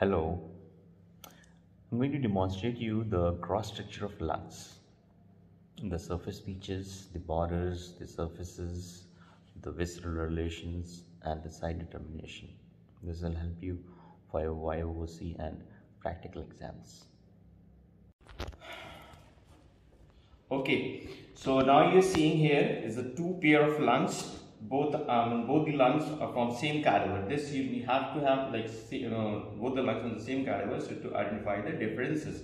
Hello, I'm going to demonstrate you the gross structure of lungs. The surface features, the borders, the surfaces, the visceral relations and the side determination. This will help you for your YOC and practical exams. Okay, so now you're seeing here is a two pair of lungs. Both um, both the lungs are from same cadaver. This you have to have like you know, both the lungs from the same cadaver so to identify the differences.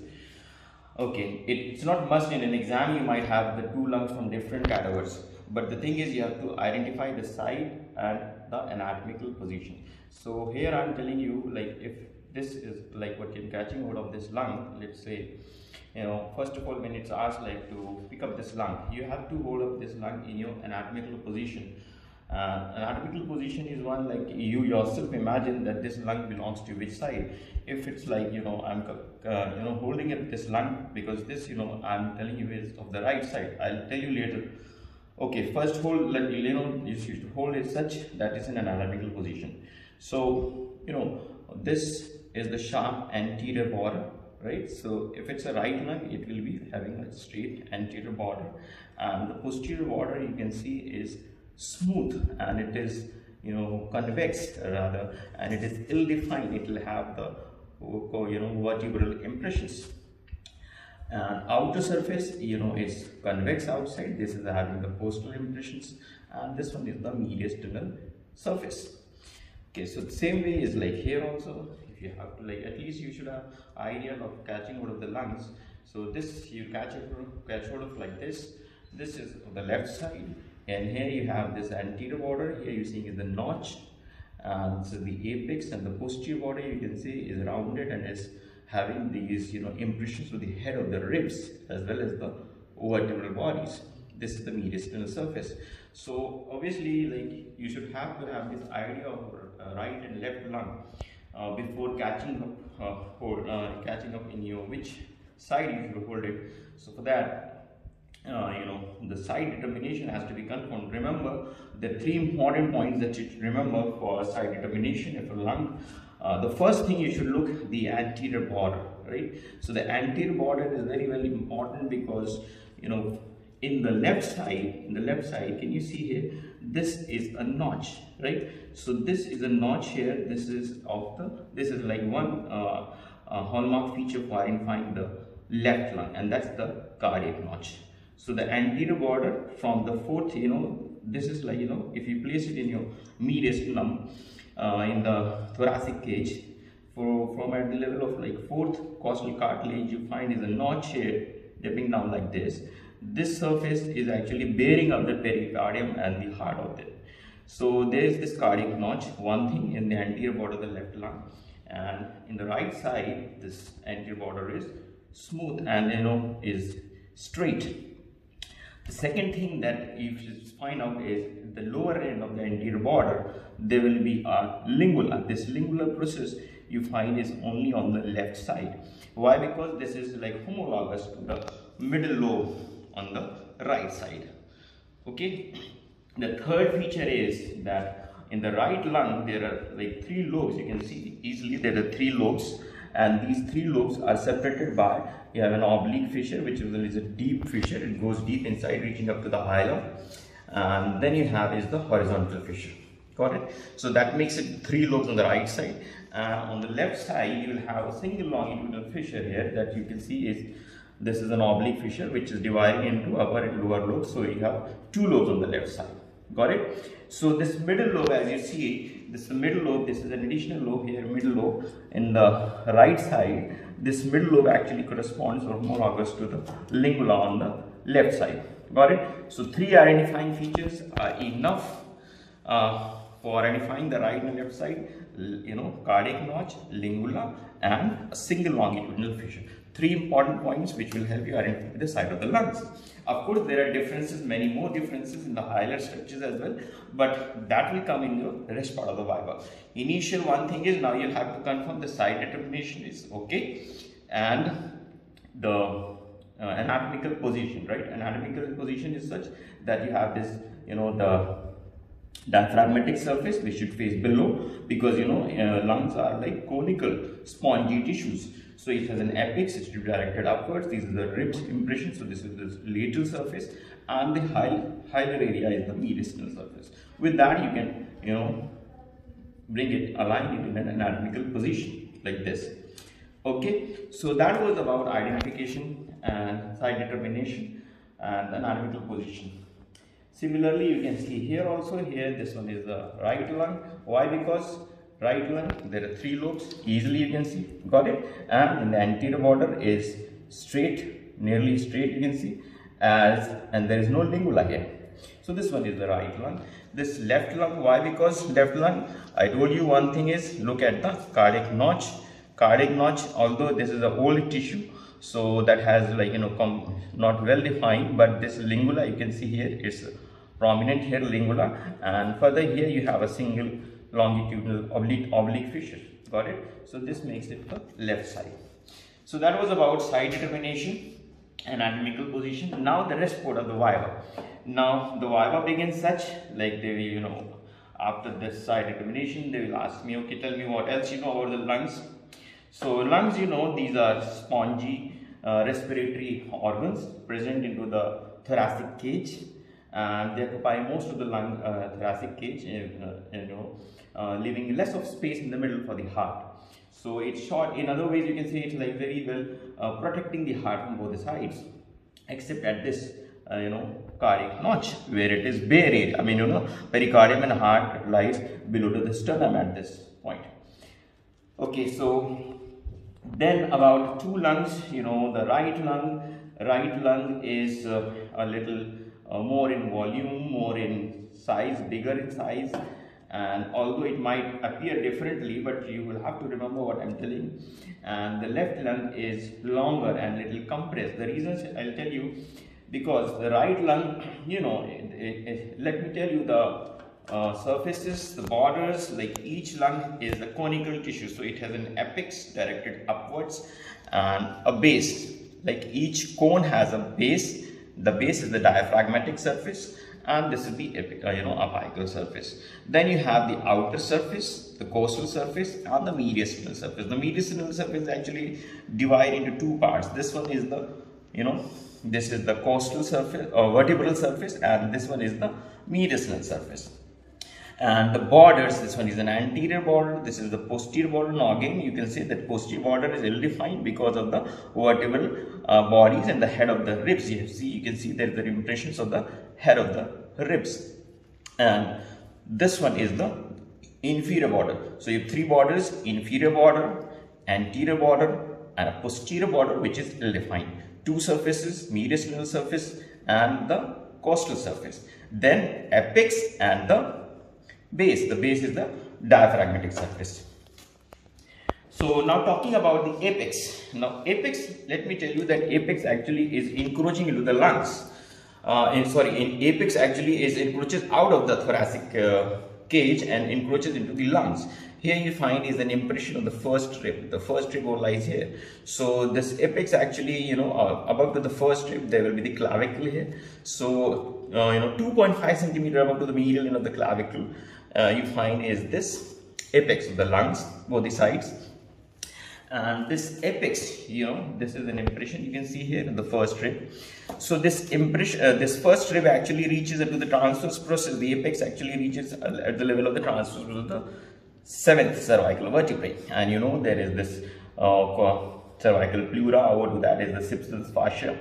Okay, it, it's not must in an exam you might have the two lungs from different cadavers, but the thing is you have to identify the side and the anatomical position. So here I'm telling you like if this is like what you're catching hold of this lung, let's say you know first of all when it's asked like to pick up this lung you have to hold up this lung in your anatomical position uh, anatomical position is one like you yourself imagine that this lung belongs to which side. If it's like you know i'm uh, you know holding up this lung because this you know i'm telling you is of the right side i'll tell you later. Okay first hold like you know you should hold it such that is in an anatomical position. So you know this is the sharp anterior border right? So if it's a right lung it will be having a straight anterior border. And the posterior border you can see is smooth and it is you know convex rather and it is ill defined it will have the you know vertebral impressions. And outer surface you know is convex outside. This is having the posterior impressions and this one is the mediastinal surface. Okay so the same way is like here also. If you have to like at least you should have idea of catching hold of the lungs. So this you catch it catch hold of like this. This is the left side and here you have this anterior border. Here you're seeing is the notch. And so the apex and the posterior border. You can see is rounded and is having these you know impressions to the head of the ribs as well as the vertebral bodies. This is the mediastinal surface. So obviously like you should have to have this idea of uh, right and left lung uh, before catching up uh, hold, uh, catching up in your which side you should hold it. So for that uh, you know the side determination has to be confirmed. Remember the three important points that you should remember for side determination if a lung uh, the first thing you should look the anterior border right? So the anterior border is very very important because you know in the left side in the left side can you see here? This is a notch right? So this is a notch here. This is of the this is like one uh, uh, hallmark feature for identifying the left lung and that's the cardiac notch so the anterior border from the fourth you know this is like you know if you place it in your mediastinum uh, in the thoracic cage for, from at the level of like fourth costal cartilage you find is a notch here dipping down like this this surface is actually bearing up the pericardium and the heart of it. So there is this cardiac notch, one thing in the anterior border of the left lung and in the right side this anterior border is smooth and you know is straight. The second thing that you should find out is the lower end of the anterior border there will be a lingula. This lingular process you find is only on the left side. Why? Because this is like homologous to the middle lobe on the right side okay the third feature is that in the right lung there are like three lobes you can see easily there are three lobes and these three lobes are separated by you have an oblique fissure which is a deep fissure it goes deep inside reaching up to the hilum and then you have is the horizontal fissure got it so that makes it three lobes on the right side uh, on the left side you will have a single longitudinal fissure here that you can see is this is an oblique fissure which is dividing into upper and lower lobes. So you have two lobes on the left side. Got it? So this middle lobe as you see, this is the middle lobe, this is an additional lobe here, middle lobe. In the right side, this middle lobe actually corresponds or homologous to the lingula on the left side. Got it? So three identifying features are enough uh, for identifying the right and left side, you know, cardiac notch, lingula and a single longitudinal fissure three important points which will help you identify the side of the lungs. Of course, there are differences, many more differences in the hilar structures as well, but that will come in your rest part of the viva. Initial one thing is now you'll have to confirm the side determination is okay and the uh, anatomical position, right? Anatomical position is such that you have this, you know, the diaphragmatic surface which should face below because you know uh, lungs are like conical spongy tissues so it has an apex it's directed upwards. These are the ribs impression so this is the lateral surface and the hilar area is the mediastinal surface. With that you can you know bring it aligned in an anatomical position like this. Okay so that was about identification and site determination and anatomical position. Similarly you can see here also here this one is the right lung. Why? Because right lung there are three lobes. Easily you can see. Got it? And in the anterior border is straight nearly straight you can see as and there is no lingula here. So this one is the right lung this left lung why? Because left lung i told you one thing is look at the cardiac notch. Cardiac notch although this is a old tissue so that has like you know come not well defined but this lingula you can see here is prominent here lingula. And further here you have a single longitudinal oblique oblique fissure got it? So this makes it the left side. So that was about side determination and anatomical position. Now the rest part of the viva now the viva begins such like they will you know after this side determination they will ask me okay tell me what else you know about the lungs. So lungs you know these are spongy uh, respiratory organs present into the thoracic cage and they occupy most of the lung uh, thoracic cage uh, you know uh, leaving less of space in the middle for the heart. So it's short, in other ways you can say it's like very well uh, protecting the heart from both the sides, except at this, uh, you know, cardiac notch where it is area. I mean, you know, pericardium and heart lies below to the sternum at this point. Okay, so then about two lungs, you know, the right lung, right lung is uh, a little uh, more in volume, more in size, bigger in size and although it might appear differently but you will have to remember what I'm telling. And the left lung is longer and little compressed. The reasons I'll tell you because the right lung you know it, it, it, let me tell you the uh, surfaces the borders like each lung is a conical tissue. So it has an apex directed upwards and a base. Like each cone has a base. The base is the diaphragmatic surface and this is the uh, you know apical surface. Then you have the outer surface, the costal surface and the mediastinal surface. The mediastinal surface actually divide into two parts. This one is the you know this is the costal surface or vertebral surface and this one is the mediastinal surface and the borders this one is an anterior border this is the posterior border. Now again you can see that posterior border is ill defined because of the vertebral uh, bodies and the head of the ribs. You see you can see that the impressions of the head of the ribs. And this one is the inferior border. So you have three borders inferior border anterior border and a posterior border which is ill defined two surfaces mediastinal surface and the costal surface. Then apex and the base. The base is the diaphragmatic surface. So now talking about the apex. Now apex, let me tell you that apex actually is encroaching into the lungs. Uh, in, sorry, in apex actually is encroaches out of the thoracic uh, cage and encroaches into the lungs. Here you find is an impression of the first rib. The first rib lies here. So this apex actually, you know, uh, above to the first rib, there will be the clavicle here. So, uh, you know, 2.5 centimeter above to the medial end of the clavicle uh, you find is this apex of the lungs, both the sides. And this apex, you know, this is an impression you can see here in the first rib. So this impression, uh, this first rib actually reaches into the transverse process. The apex actually reaches at the level of the transverse of the seventh cervical vertebrae. And you know, there is this uh, cervical pleura, over to that is the Sibson's fascia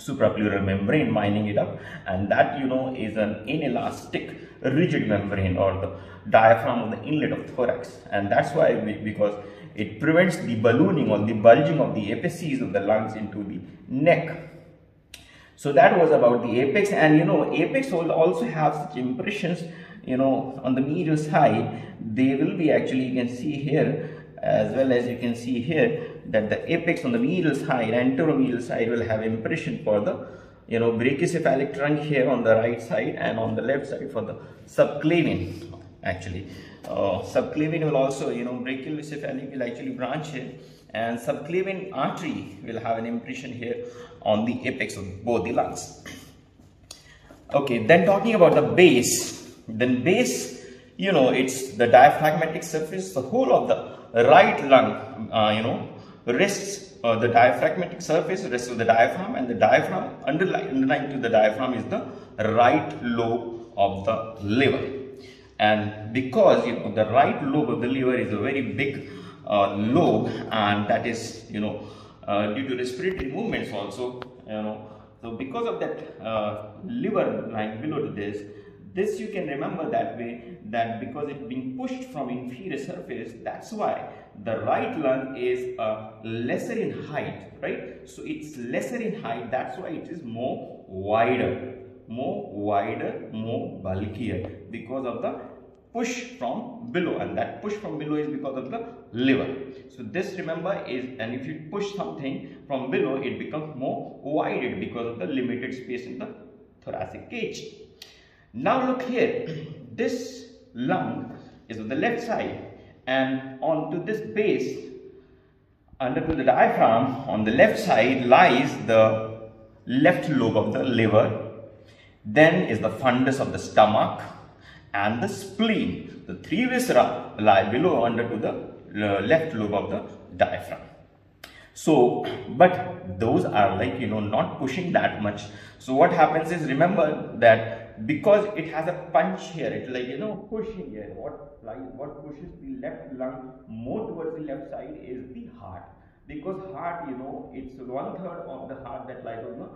suprapleural membrane binding it up and that you know is an inelastic rigid membrane or the diaphragm of the inlet of thorax. And that's why we, because it prevents the ballooning or the bulging of the apices of the lungs into the neck. So that was about the apex. And you know apex will also have such impressions you know on the medial side. They will be actually you can see here as well as you can see here that the apex on the medial side and anteromedial side will have impression for the you know brachiocephalic trunk here on the right side and on the left side for the subclavian actually. Uh, subclavian will also you know brachiocephalic will actually branch here. And subclavian artery will have an impression here on the apex of both the lungs. Okay then talking about the base. Then base, you know, it's the diaphragmatic surface, the whole of the right lung, uh, you know, rests uh, the diaphragmatic surface rest of the diaphragm and the diaphragm underlying, underlying to the diaphragm is the right lobe of the liver. And because you know the right lobe of the liver is a very big uh, lobe and that is you know uh, due to respiratory movements also you know. So because of that uh, liver lying below to this this you can remember that way that because it being pushed from inferior surface that's why the right lung is uh, lesser in height right? So it's lesser in height that's why it is more wider more wider more bulkier because of the push from below and that push from below is because of the liver. So this remember is and if you push something from below it becomes more widened because of the limited space in the thoracic cage. Now look here, this lung is on the left side and onto this base under to the diaphragm on the left side lies the left lobe of the liver. Then is the fundus of the stomach and the spleen. The three viscera lie below under to the uh, left lobe of the diaphragm. So but those are like you know not pushing that much. So what happens is remember that because it has a punch here it's like you know pushing here what what pushes the left lung more towards the left side is the heart. Because heart you know it's one third of the heart that lies on the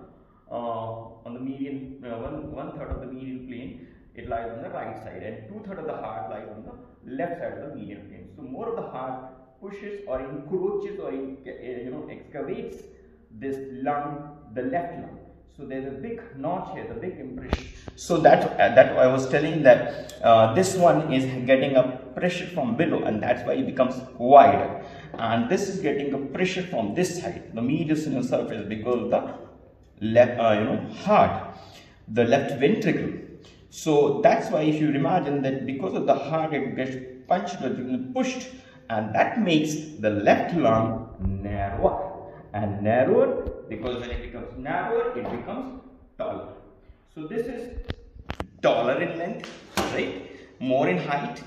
uh, on the median uh, one one third of the median plane it lies on the right side and two third of the heart lies on the left side of the median plane. So more of the heart pushes or encroaches or you know excavates this lung the left lung so there's a big notch here, the big impression. So that uh, that I was telling that uh, this one is getting a pressure from below, and that's why it becomes wider. And this is getting a pressure from this side, the mediastinal surface, because the left, uh, you know, heart, the left ventricle. So that's why if you imagine that because of the heart, it gets punched or pushed, and that makes the left lung narrower and narrower because when it becomes narrower it becomes taller. So this is taller in length right? More in height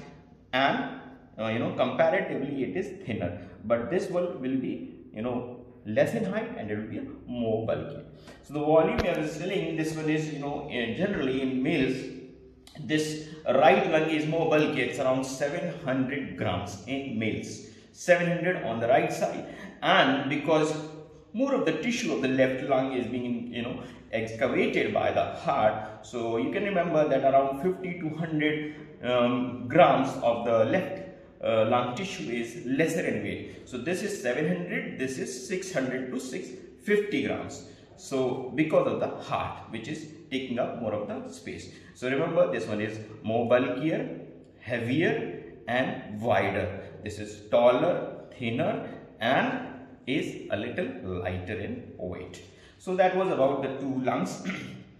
and uh, you know comparatively it is thinner. But this will will be you know less in height and it will be more bulky. So the volume I was telling this one is you know in generally in males this right lung is more bulky. It's around 700 grams in males 700 on the right side. And because more of the tissue of the left lung is being, you know, excavated by the heart. So you can remember that around 50 to 100 um, grams of the left uh, lung tissue is lesser in weight. So this is 700, this is 600 to 650 grams. So because of the heart which is taking up more of the space. So remember this one is more bulkier, heavier and wider. This is taller, thinner and is a little lighter in weight. So that was about the two lungs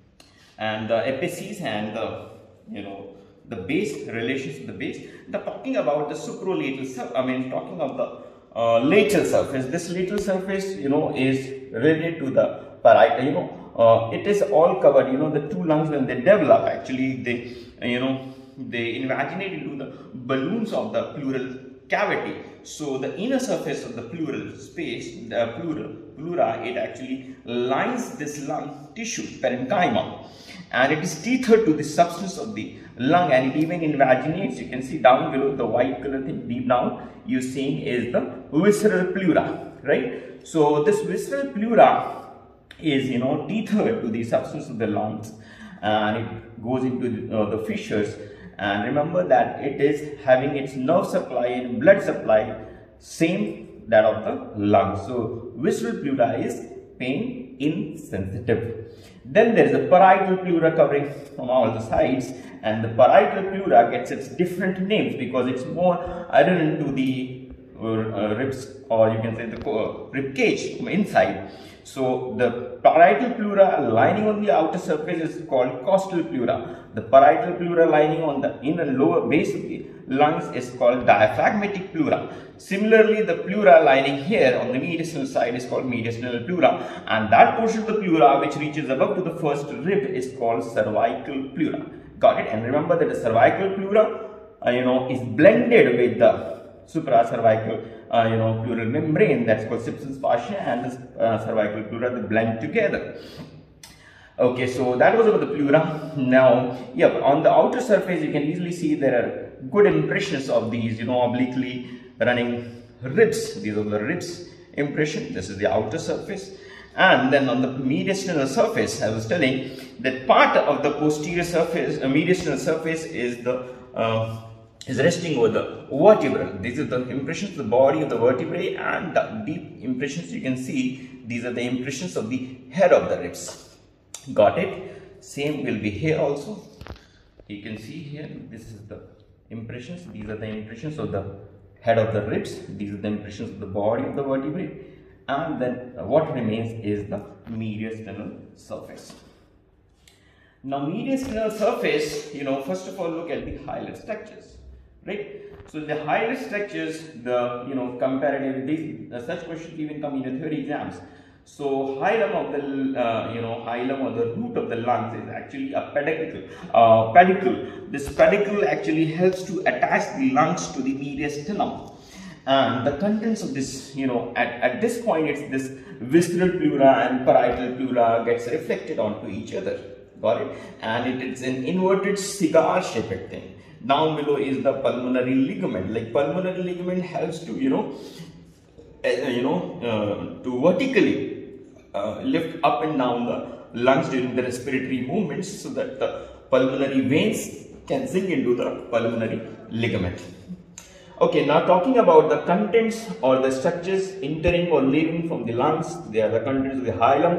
and the apices and the, you know, the base, relations the base. The talking about the supralateral, I mean talking of the uh, lateral surface. This lateral surface, you know, is related to the parietal, you know, uh, it is all covered, you know, the two lungs when they develop actually they, you know, they invaginate into the balloons of the pleural cavity. So the inner surface of the pleural space, the pleural, pleura, it actually lines this lung tissue, parenchyma, and it is tethered to the substance of the lung and it even invaginates. You can see down below the white color thing deep down, you're seeing is the visceral pleura, right? So this visceral pleura is, you know, tethered to the substance of the lungs and it goes into the, uh, the fissures and remember that it is having its nerve supply and blood supply same that of the lung So visceral pleura is pain insensitive. Then there is a parietal pleura covering from all the sides and the parietal pleura gets its different names because it's more adherent to the uh, ribs or you can say the uh, rib cage from inside. So the parietal pleura lining on the outer surface is called costal pleura. The parietal pleura lining on the inner lower base of the lungs is called diaphragmatic pleura. Similarly, the pleura lining here on the mediastinal side is called mediastinal pleura and that portion of the pleura which reaches above to the first rib is called cervical pleura. Got it? And remember that the cervical pleura, uh, you know, is blended with the supracervical, uh, you know, pleural membrane that's called Sibson's fascia and the uh, cervical pleura, they blend together. Okay, so that was about the pleura. Now, yeah, on the outer surface, you can easily see there are good impressions of these, you know, obliquely running ribs. These are the ribs impression. This is the outer surface. And then on the mediastinal surface, I was telling that part of the posterior surface, uh, mediastinal surface is the uh, is resting over the vertebral. These are the impressions of the body of the vertebrae and the deep impressions you can see. These are the impressions of the head of the ribs. Got it? Same will be here also. You can see here, this is the impressions. These are the impressions of the head of the ribs. These are the impressions of the body of the vertebrae. And then what remains is the mediastinal surface. Now mediastinal surface, you know, first of all look at the hilate structures, right? So the hilar structures, the, you know, comparative, these, uh, such questions even come in the theory exams. So hilum of the uh, you know hilum or the root of the lungs is actually a pedicle. Uh, pedicle. This pedicle actually helps to attach the lungs to the mediastinum. And the contents of this, you know, at, at this point it's this visceral pleura and parietal pleura gets reflected onto each other. Got it? And it is an inverted cigar shaped thing. Down below is the pulmonary ligament. Like pulmonary ligament helps to, you know, uh, you know, uh, to vertically uh, lift up and down the lungs during the respiratory movements so that the pulmonary veins can sink into the pulmonary ligament. Okay, now talking about the contents or the structures entering or leaving from the lungs, they are the contents of the hilum.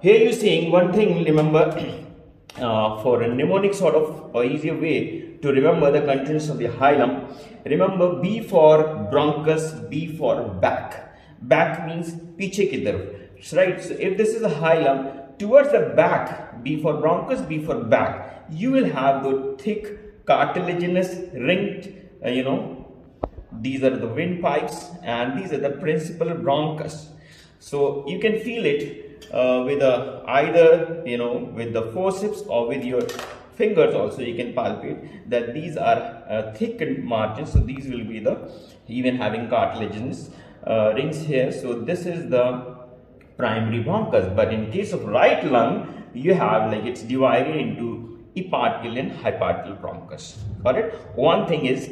Here you're seeing one thing, remember, uh, for a mnemonic sort of or easier way to remember the contents of the hilum, remember B for bronchus, B for back. Back means piche ki right? So if this is a hilum, towards the back, B for bronchus, B for back, you will have the thick cartilaginous ringed, uh, you know, these are the windpipes and these are the principal bronchus. So you can feel it uh, with a, either, you know, with the forceps or with your fingers also you can palpate that these are uh, thickened margins. So these will be the, even having cartilaginous uh, rings here. So this is the primary bronchus. But in case of right lung, you have like it's divided into eparterial and hyparterial bronchus. Got it? One thing is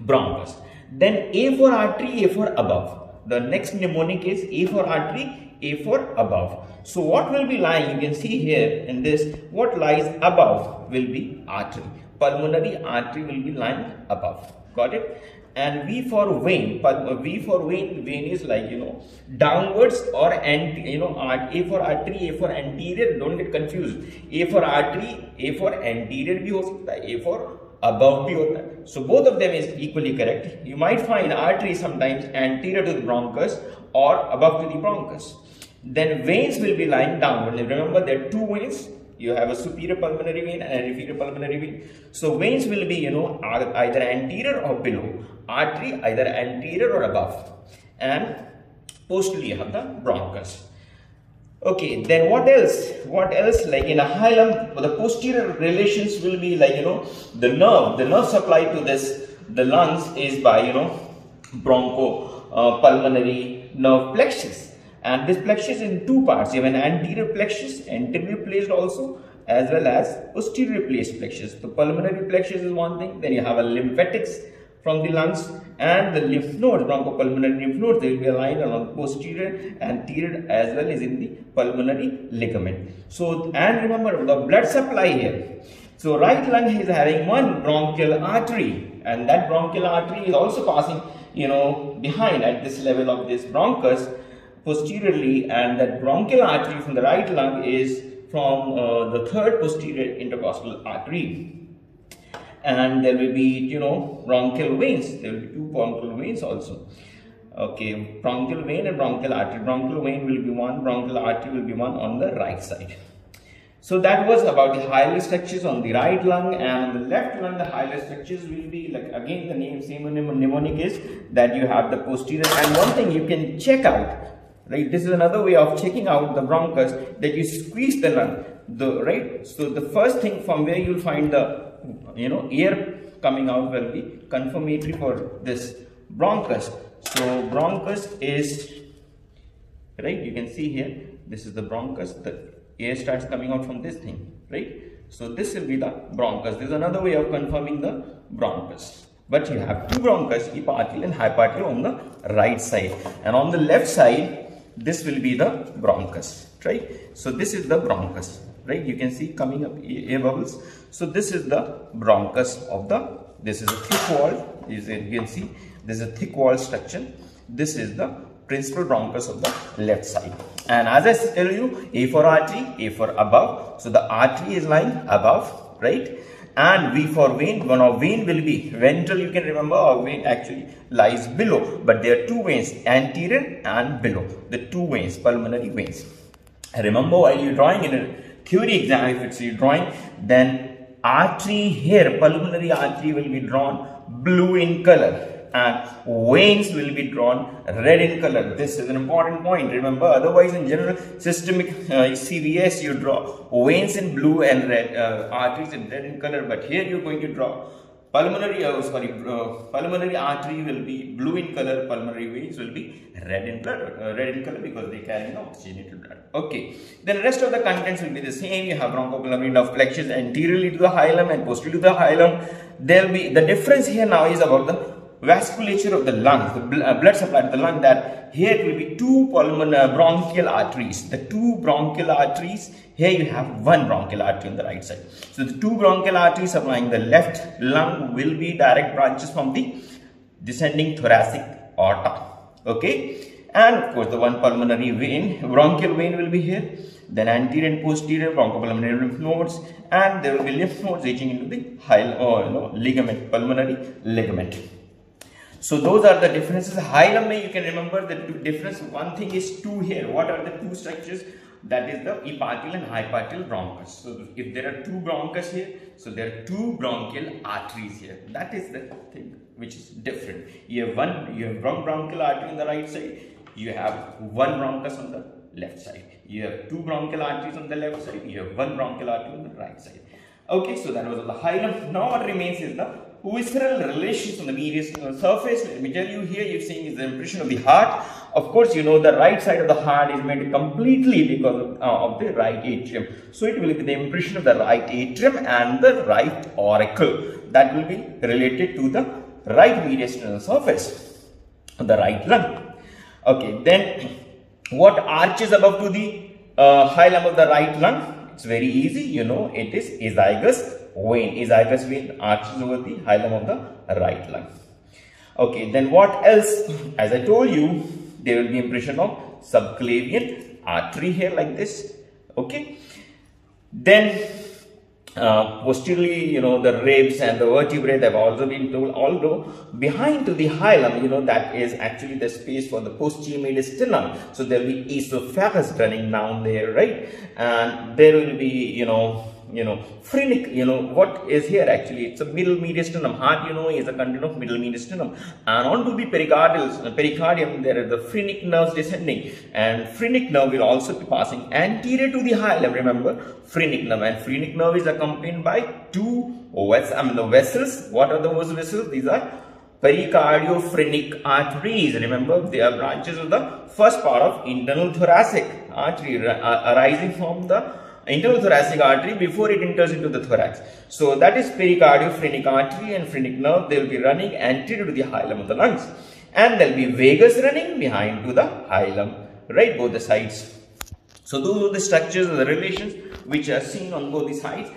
bronchus. Then A for artery, A for above. The next mnemonic is A for artery, A for above. So what will be lying, you can see here in this, what lies above will be artery. Pulmonary artery will be lying above. Got it? and V for vein. V for vein, vein is like you know downwards or anti, you know A for artery, A for anterior. Don't get confused. A for artery, A for anterior भी हो सकता है, A for above भी होता है. So both of them is equally correct. You might find artery sometimes anterior to the bronchus or above to the bronchus. Then veins will be lying downward. Remember there are two veins you have a superior pulmonary vein and an inferior pulmonary vein. So veins will be, you know, either anterior or below. Artery either anterior or above. And posterior you have the bronchus. Okay, then what else? What else? Like in a hilum, the posterior relations will be like, you know, the nerve, the nerve supply to this, the lungs is by, you know, broncho uh, pulmonary nerve plexus and this plexus in two parts. You have an anterior plexus, anterior placed also, as well as posterior placed plexus. The pulmonary plexus is one thing. Then you have a lymphatics from the lungs and the lymph nodes, bronchopulmonary lymph nodes, they will be aligned along posterior, anterior as well as in the pulmonary ligament. So, and remember the blood supply here. So, right lung is having one bronchial artery and that bronchial artery is also passing, you know, behind at this level of this bronchus posteriorly and that bronchial artery from the right lung is from uh, the third posterior intercostal artery. And there will be you know bronchial veins. There will be two bronchial veins also. Okay bronchial vein and bronchial artery. Bronchial vein will be one bronchial artery will be one on the right side. So that was about the hilate structures on the right lung and on the left lung the hilate structures will be like again the name same mnemonic is that you have the posterior. And one thing you can check out right this is another way of checking out the bronchus that you squeeze the lung the right. So the first thing from where you'll find the you know air coming out will be confirmatory for this bronchus. So bronchus is right. You can see here. This is the bronchus. The air starts coming out from this thing, right? So this will be the bronchus. This is another way of confirming the bronchus. But you have two bronchus, epiarterial and hyparterial on the right side. And on the left side, this will be the bronchus, right? So this is the bronchus, right? You can see coming up air bubbles. So this is the bronchus of the, this is a thick wall, you can see, this is a thick wall structure. This is the principal bronchus of the left side. And as I tell you, A for artery, A for above. So the artery is lying above, right? And V for vein, one of vein will be ventral, you can remember our vein actually lies below. But there are two veins, anterior and below. The two veins, pulmonary veins. Remember while you're drawing in a theory exam, if it's you're drawing, then artery here, pulmonary artery will be drawn blue in color and veins will be drawn red in color. This is an important point. Remember, otherwise in general systemic uh, CVS you draw veins in blue and red, uh, arteries in red in color. But here you're going to draw pulmonary, uh, sorry, uh, pulmonary artery will be blue in color, pulmonary veins will be red in color, uh, red in color because they carry no oxygenated blood. Okay. Then rest of the contents will be the same. You have bronchopulmonary nerve plexuses anteriorly to the hilum and posteriorly to the hilum. There will be the difference here now is about the vasculature of the lungs, the bl uh, blood supply to the lung, that here it will be two pulmonary uh, bronchial arteries. The two bronchial arteries, here you have one bronchial artery on the right side. So the two bronchial arteries supplying the left lung will be direct branches from the descending thoracic aorta. Okay. And of course, the one pulmonary vein, bronchial vein will be here. Then anterior and posterior bronchopulmonary lymph nodes, and there will be lymph nodes reaching into the high, oh, you know, ligament, pulmonary ligament. So those are the differences. Hilum you can remember the difference. One thing is two here. What are the two structures? That is the epiarterial and hyparterial bronchus. So if there are two bronchus here, so there are two bronchial arteries here. That is the thing which is different. You have one, you have one bronchial artery on the right side. You have one bronchus on the left side. You have two bronchial arteries on the left side. You have one bronchial artery on the right side. Okay, so that was the hilum. Now what remains is the visceral relations on the medial uh, surface. Let me tell you here, you're seeing is the impression of the heart. Of course, you know the right side of the heart is made completely because of, uh, of the right atrium. So it will be the impression of the right atrium and the right auricle. That will be related to the right mediastinal surface, the right lung. Okay, then what arches above to the uh, hilum of the right lung? It's very easy, you know, it is azygous vein. is Azygous vein arches over the hilum of the right lung. Okay, then what else? As I told you, there will be impression of subclavian artery here like this. Okay. Then uh, posteriorly, you know, the ribs and the vertebrae have also been told, although behind to the hilum, you know, that is actually the space for the posterior mediastinum. So there will be esophagus running down there, right? And there will be, you know, you know, phrenic, you know, what is here actually? It's a middle mediastinum. Heart, you know, is a content of middle mediastinum. And onto the uh, pericardium, there is the phrenic nerves descending. And phrenic nerve will also be passing anterior to the hilum, remember, phrenic nerve. And phrenic nerve is accompanied by two vessels, I mean the vessels. What are those vessels? These are pericardiophrenic arteries. Remember, they are branches of the first part of internal thoracic artery uh, arising from the thoracic artery before it enters into the thorax. So that is pericardiophrenic artery and phrenic nerve. They will be running anterior to the hilum of the lungs. And there will be vagus running behind to the hilum, right, both the sides. So those are the structures and the relations which are seen on both the sides.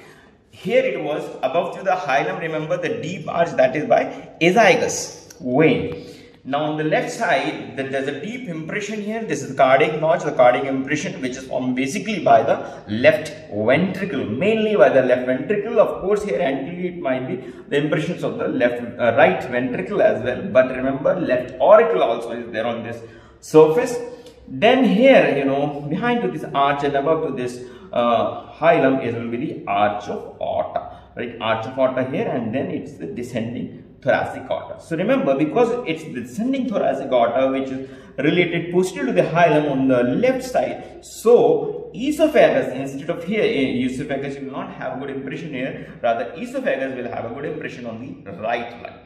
Here it was above to the hilum, remember the deep arch that is by azygous vein. Now on the left side, there's a deep impression here. This is the cardiac notch, the cardiac impression, which is formed basically by the left ventricle, mainly by the left ventricle. Of course, here anteriorly it might be the impressions of the left, uh, right ventricle as well. But remember, left auricle also is there on this surface. Then here, you know, behind to this arch and above to this uh, hilum is will be the arch of aorta, right? Arch of aorta here, and then it's the descending thoracic aorta. So remember, because it's the descending thoracic aorta which is related posterior to the hilum on the left side, so esophagus instead of here eh, esophagus you will not have a good impression here rather esophagus will have a good impression on the right lung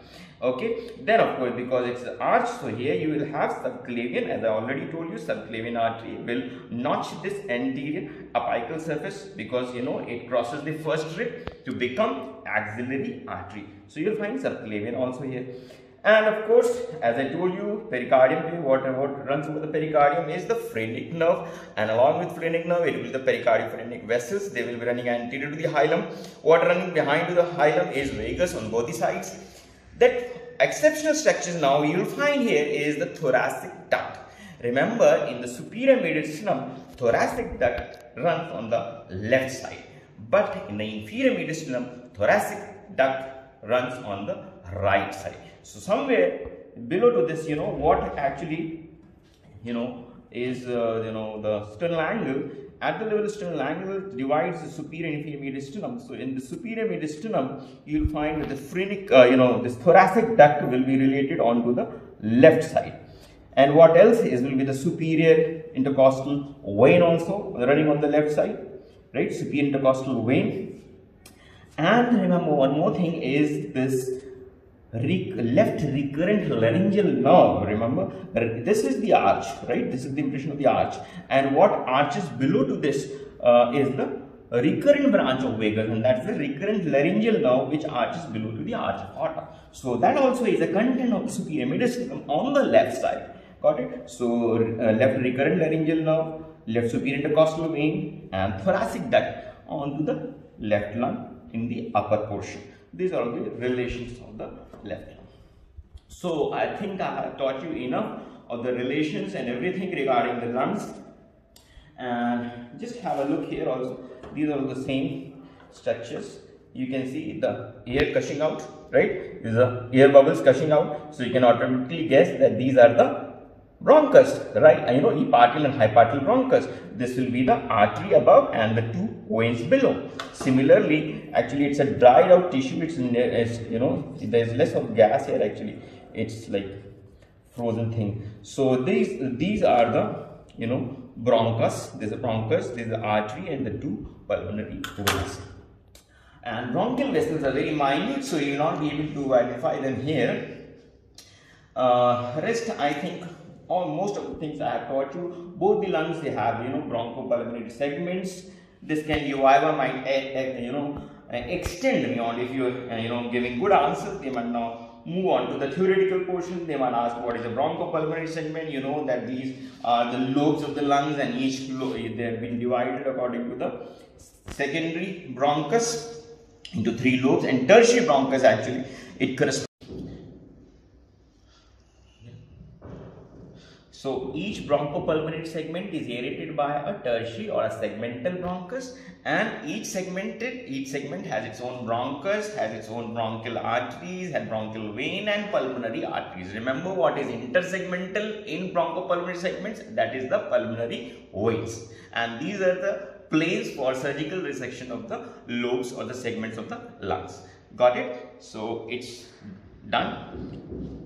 okay then of course because it's the arch so here you will have subclavian as i already told you subclavian artery will notch this anterior apical surface because you know it crosses the first rib to become axillary artery so you'll find subclavian also here and of course, as I told you, pericardium, eh, what, what runs over the pericardium is the phrenic nerve and along with phrenic nerve, it will be the pericardiophrenic vessels. They will be running anterior to the hilum. What running behind to the hilum is vagus on both the sides. That exceptional structures now you will find here is the thoracic duct. Remember, in the superior mediastinum, thoracic duct runs on the left side. But in the inferior mediastinum, thoracic duct runs on the right side. So somewhere below to this, you know, what actually, you know, is, uh, you know, the sternal angle. At the level of sternal angle divides the superior and inferior mediastinum. So in the superior mediastinum, you will find that the phrenic, uh, you know, this thoracic duct will be related onto the left side. And what else is will be the superior intercostal vein also running on the left side, right? Superior intercostal vein. And remember one more thing is this left recurrent laryngeal nerve remember? This is the arch right? This is the impression of the arch. And what arches below to this uh, is the recurrent branch of vagus and that's the recurrent laryngeal nerve which arches below to the arch of aorta so that also is a content of superior mediastinum on the left side. Got it? So uh, left recurrent laryngeal nerve left superior intercostal vein and thoracic duct onto the left lung in the upper portion. These are the relations of the left. So I think I have taught you enough of the relations and everything regarding the lungs. And just have a look here also. These are the same structures. You can see the air gushing out, right? These are air bubbles gushing out. So you can automatically guess that these are the bronchus, right? You know, epiarterial and hyparterial bronchus. This will be the artery above and the two veins below. Similarly, actually it's a dried out tissue. It's, it's you know, there's less of gas here actually. It's like frozen thing. So these, these are the, you know, bronchus. There's a bronchus, there's the artery and the two pulmonary veins. And bronchial vessels are very minute, so you will not be able to identify them here. Uh, rest, I think, all most of the things I have taught you. Both the lungs they have you know bronchopulmonary segments. This can you either might uh, uh, you know uh, extend beyond if you you know giving good answers. They might now move on to the theoretical portion. They might ask what is a bronchopulmonary segment. You know that these are the lobes of the lungs and each they have been divided according to the secondary bronchus into three lobes and tertiary bronchus actually it corresponds So each bronchopulmonary segment is aerated by a tertiary or a segmental bronchus and each segmented each segment has its own bronchus, has its own bronchial arteries, has bronchial vein and pulmonary arteries. Remember what is intersegmental in bronchopulmonary segments? That is the pulmonary veins. And these are the planes for surgical resection of the lobes or the segments of the lungs. Got it? So it's done.